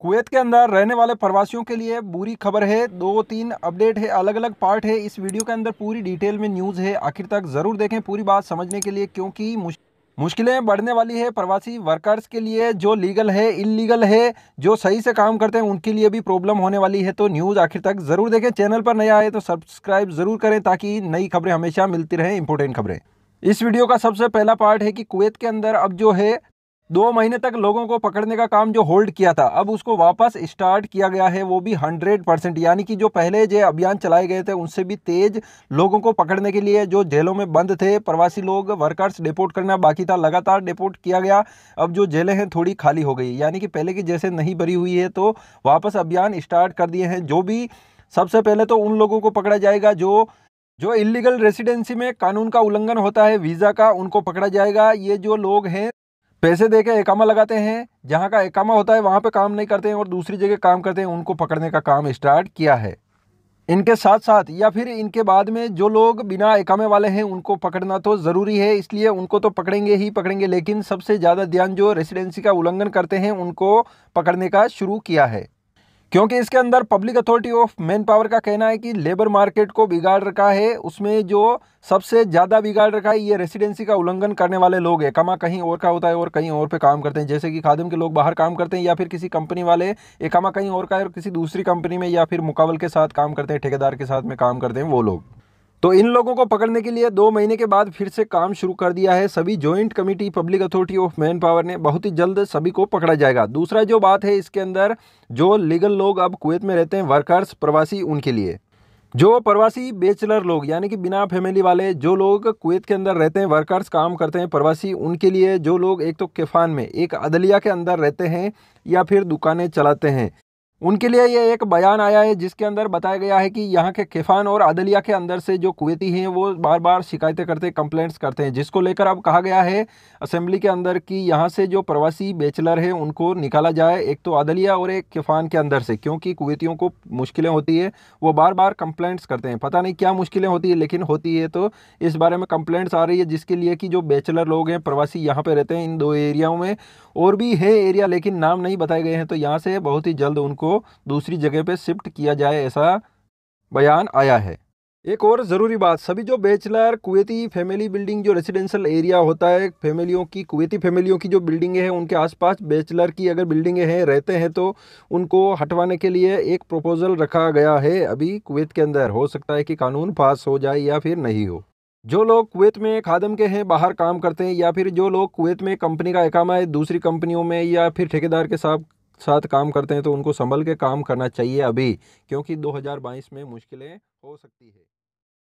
Kuwait के अंदर रहने वाले प्रवासियों के लिए बुरी खबर है। दो, तीन अपडेट है अलग अलग पार्ट है। इस वीडियो के अंदर पूरी डिटेल में न्यूज़ है। आखिर तक ज़रूर देखें पूरी बात समझने के लिए क्योंकि मुश्किलें बढ़ने वाली है प्रवासी वर्कर्स के लिए जो लीगल है इलीगल है, जो सही से काम करते हैं, उनके लिए भी प्रॉब्लम होने वाली है। तो न्यूज़ आखिर तक ज़रूर देखें। चैनल पर नया आए तो सब्सक्राइब ज़रूर करें ताकि नई खबरें हमेशा मिलती रहें, इंपॉर्टेंट खबरें। इस वीडियो का सबसे पहला पार्ट है कि कुवैत के अंदर अब जो है दो महीने तक लोगों को पकड़ने का काम जो होल्ड किया था, अब उसको वापस स्टार्ट किया गया है, वो भी हंड्रेड परसेंट, यानी कि जो पहले जो अभियान चलाए गए थे, उनसे भी तेज लोगों को पकड़ने के लिए जो जेलों में बंद थे, प्रवासी लोग वर्कर्स डिपोर्ट करना बाकी था, लगातार डिपोर्ट किया गया, अब जो जेलें हैं थोड़ी खाली हो गई, यानी कि पहले की जैसे नहीं भरी हुई है तो वापस अभियान स्टार्ट कर दिए हैं, जो भी सबसे पहले तो उन लोगों को पकड़ा जाएगा जो जो इलीगल रेसिडेंसी में कानून का उल्लंघन होता है, वीज़ा का, उनको पकड़ा जाएगा, ये जो लोग हैं पैसे दे के एकामा लगाते हैं, जहाँ का एकामा होता है, वहाँ पे काम नहीं करते हैं और दूसरी जगह काम करते हैं, उनको पकड़ने का काम स्टार्ट किया है। इनके साथ साथ या फिर इनके बाद में जो लोग बिना एकामे वाले हैं, उनको पकड़ना तो ज़रूरी है, इसलिए उनको तो पकड़ेंगे ही पकड़ेंगे, लेकिन सबसे ज़्यादा ध्यान जो रेसिडेंसी का उल्लंघन करते हैं, उनको पकड़ने का शुरू किया है। क्योंकि इसके अंदर public authority of man power का कहना है कि लेबर मार्केट को बिगाड़ रखा है, उसमें जो सबसे ज़्यादा बिगाड़ रखा है, ये रेसिडेंसी का उल्लंघन करने वाले लोग हैं। कमा कहीं और का होता है और कहीं और पे काम करते हैं। जैसे कि खादम के लोग बाहर काम करते हैं या फिर किसी कंपनी वाले एकामा कहीं और का है और किसी दूसरी कंपनी में या फिर मुकाबल के साथ काम करते हैं, ठेकेदार के साथ में काम करते हैं वो लोग। तो इन लोगों को पकड़ने के लिए दो महीने के बाद फिर से काम शुरू कर दिया है। सभी joint committee public authority of man power ने बहुत ही जल्द सभी को पकड़ा जाएगा। दूसरा जो बात है इसके अंदर, जो लीगल लोग अब कुवैत में रहते हैं वर्कर्स प्रवासी, उनके लिए। जो प्रवासी बेचलर लोग, यानी कि बिना फैमिली वाले, जो लोग कुवैत के अंदर रहते हैं वर्कर्स काम करते हैं, प्रवासी, उनके लिए जो लोग, एक तो किफ़ान में, एक अदलिया के अंदर रहते हैं या फिर दुकानें चलाते हैं। उनके लिए ये एक बयान आया है, जिसके अंदर बताया गया है कि यहाँ के किफ़ान और अदलिया के अंदर से जो कुवैती हैं, वो बार बार शिकायतें करते कंप्लेंट्स करते हैं। जिसको लेकर अब कहा गया है असेंबली के अंदर कि यहाँ से जो प्रवासी बेचलर हैं, उनको निकाला जाए, एक तो अदलिया और एक किफ़ान के अंदर से, क्योंकि कुवैतियों को मुश्किलें होती है, वो बार बार कंप्लेंट्स करते हैं। पता नहीं क्या मुश्किलें होती है, लेकिन होती है तो इस बारे में कंप्लेंट्स आ रही है, जिसके लिए कि जो बेचलर लोग हैं, प्रवासी यहाँ पर रहते हैं, इन दो एरियाओं में, और भी है एरिया, लेकिन नाम नहीं बताए गए हैं तो यहाँ से बहुत ही जल्द उनको को दूसरी जगह पे शिफ्ट किया जाए ऐसा बयान आया है। एक और ज़रूरी बात, सभी जो बैचलर, कुवैती फैमिली बिल्डिंग जो रेजिडेंशियल एरिया होता है, फैमिलियों की, कुवैती फैमिलियों की जो बिल्डिंगें हैं, उनके आसपास बैचलर की अगर बिल्डिंगें हैं, रहते हैं तो उनको हटवाने के लिए एक प्रपोज़ल रखा गया है, अभी कुवैत के अंदर। हो सकता है कि कानून पास हो जाए या फिर नहीं हो। जो लोग कुवैत में खादम के हैं, बाहर काम करते हैं, या फिर जो लोग कुवैत में कंपनी का एकामा है, दूसरी कंपनियों में, या फिर ठेकेदार के साथ साथ काम करते हैं तो उनको संभल के काम करना चाहिए अभी, क्योंकि 2022 में मुश्किलें हो सकती है।